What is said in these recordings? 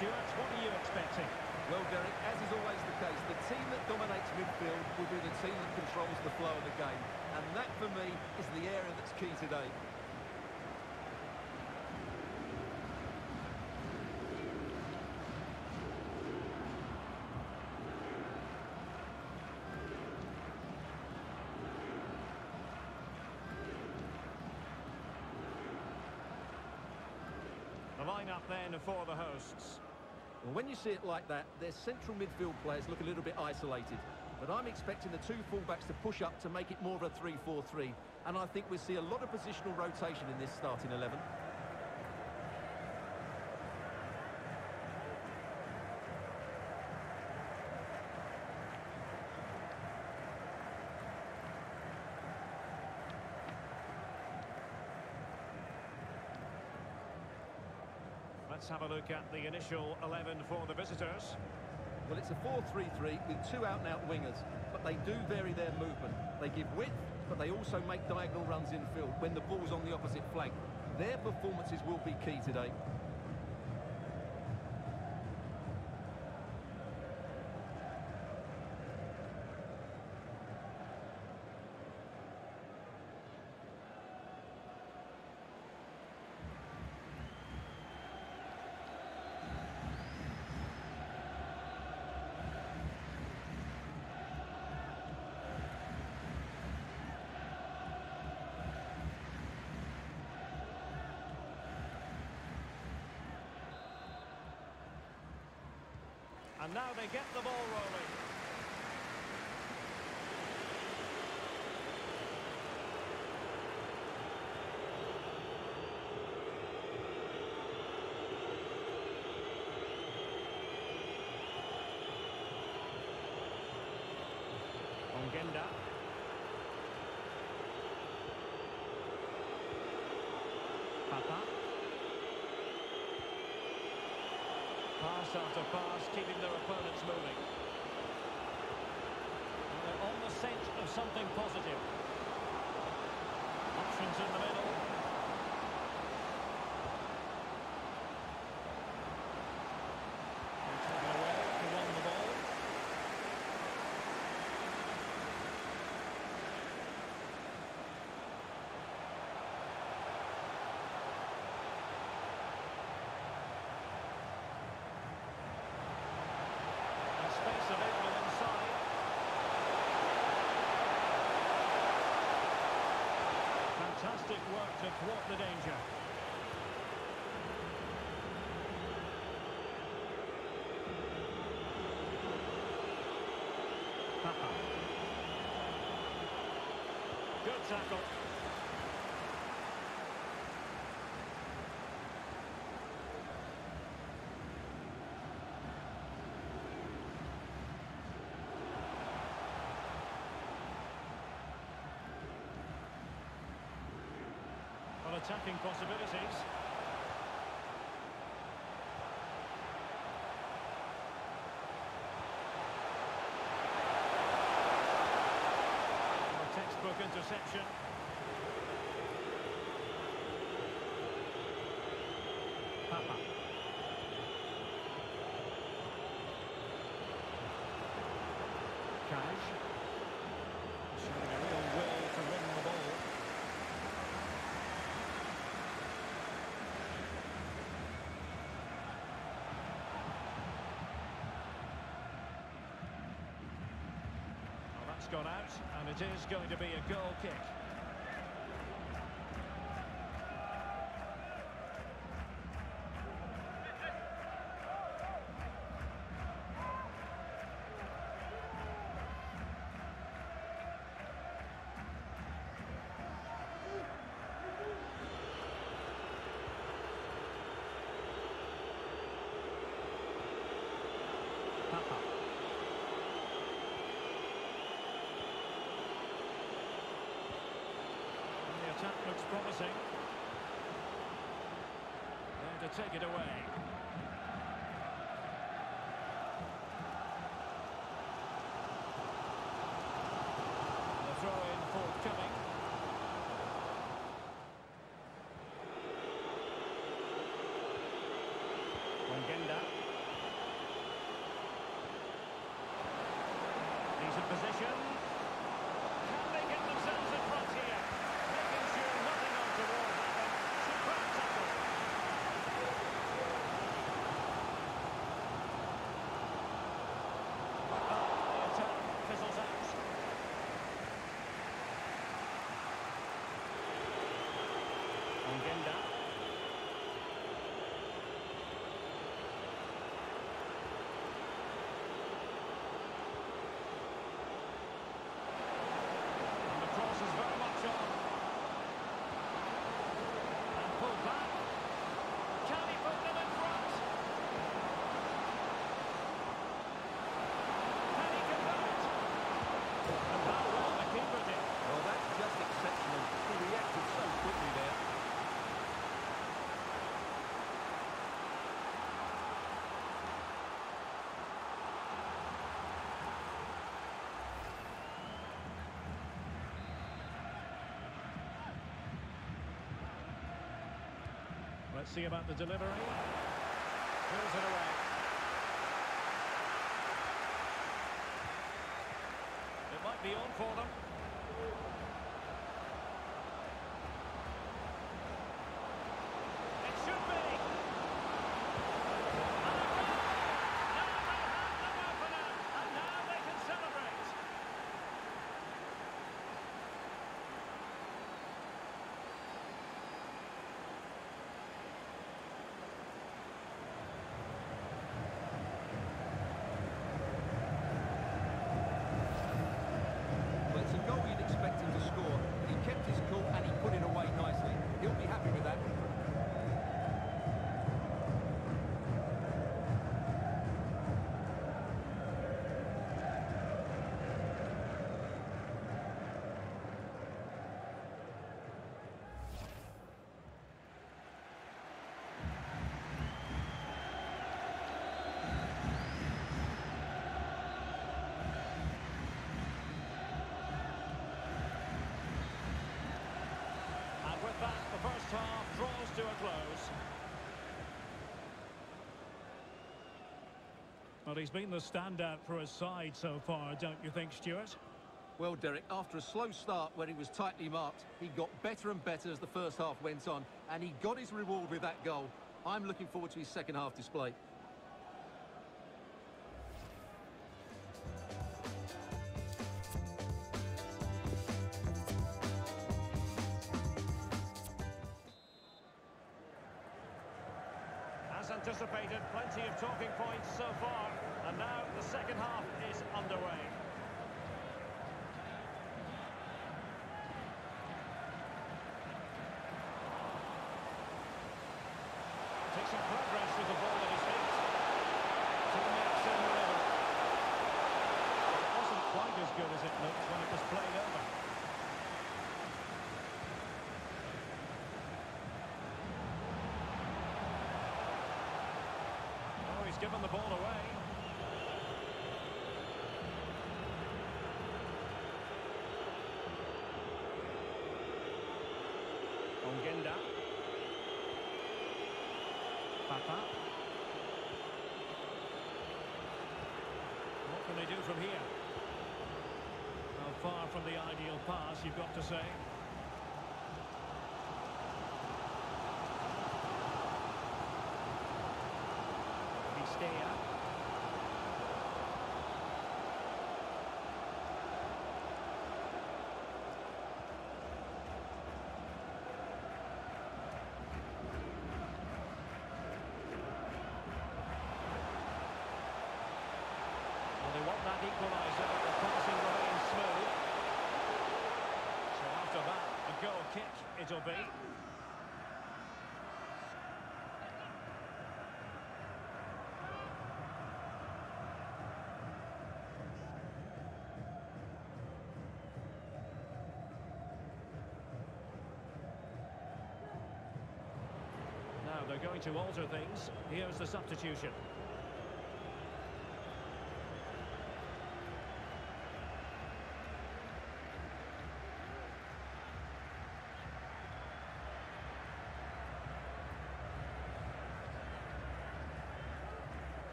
Stuart, what are you expecting? Well, Derek, as is always the case, the team that dominates midfield will be the team that controls the flow of the game. And that, for me, is the area that's key today. The lineup then for the hosts. Well, when you see it like that, their central midfield players look a little bit isolated. But I'm expecting the two fullbacks to push up to make it more of a 3-4-3. And I think we'll see a lot of positional rotation in this starting 11. Let's have a look at the initial 11 for the visitors. Well, it's a 4-3-3 with two out-and-out wingers, but they do vary their movement. They give width, but they also make diagonal runs in field when the ball's on the opposite flank. Their performances will be key today. And now they get the ball rolling. Ongenda. Papa. Pass after pass, keeping their opponents moving. And they're on the scent of something positive. Options in the middle. They take it away to won the ball. And space available inside. Fantastic work to thwart the danger. Good tackle. Attacking possibilities. A textbook interception. Papa. Cash. Showing a real will to win the ball. Gone out, and it is going to be a goal kick. Papa. And the attack looks promising. There to take it away. Let's see about the delivery. Pulls it away. It might be on for them. It should be. And a goal! Now they have the opener, and now they can celebrate. Well, it's a goal you'd expect him to score. He kept his cool and he put it away nicely. He'll be happy with that. And with that, the first half draws to a close. Well, he's been the standout for his side so far, don't you think, Stuart? Well, Derek, after a slow start where he was tightly marked, he got better and better as the first half went on, and he got his reward with that goal. I'm looking forward to his second half display. Anticipated, plenty of talking points so far. And now the second half is underway. Takes some progress with the ball at his feet. Teammates in the middle. It wasn't quite as good as it looked when it was played over. Oh, he's given the ball away. Papa. What can they do from here? Well, far from the ideal pass, you've got to say. Vistea. Well, they want that equaliser, but the passing remains smooth. So after that, a goal kick it'll be. Now they're going to alter things. Here's the substitution.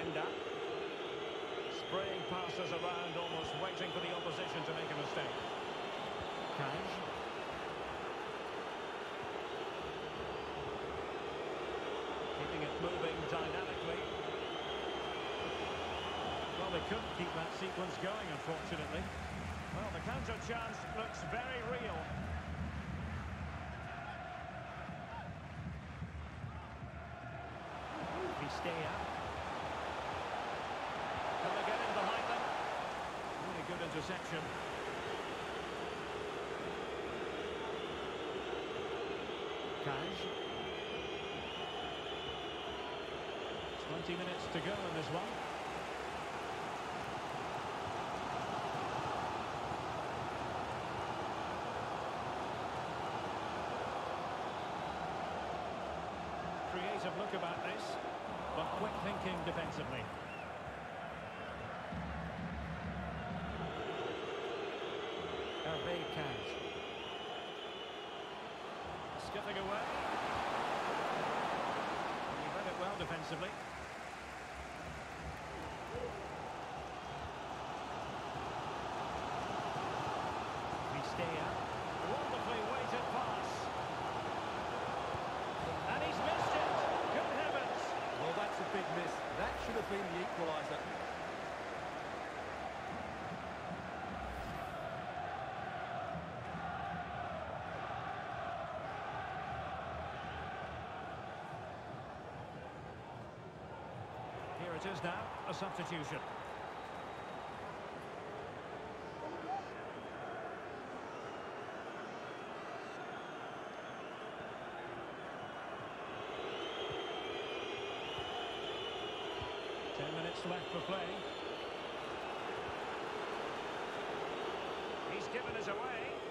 Ongenda. Spraying passes around, almost waiting for the opposition to make a mistake. Kaj. Keeping it moving dynamically. Well, they couldn't keep that sequence going, unfortunately. Well, the counter chance looks very real. Vistea. Can they get in behind them? Really good interception. Kaj. 20 minutes to go in this one. Creative look about this, but quick thinking defensively. chipping away. He read it well defensively. Vistea. Wonderfully weighted pass. And he's missed it. Good heavens. Well, that's a big miss. That should have been the equaliser. it is now, a substitution. Ten minutes left for play. He's given us away.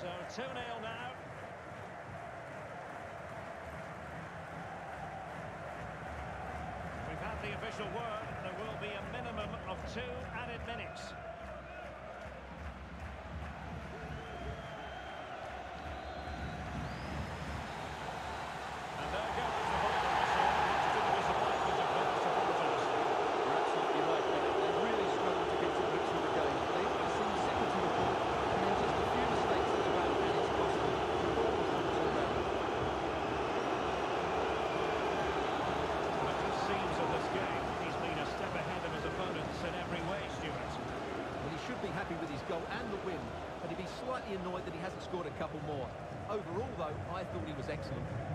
So 2-0 now. We've had the official word. There will be a minimum of two added minutes. slightly annoyed that he hasn't scored a couple more. Overall, though, I thought he was excellent.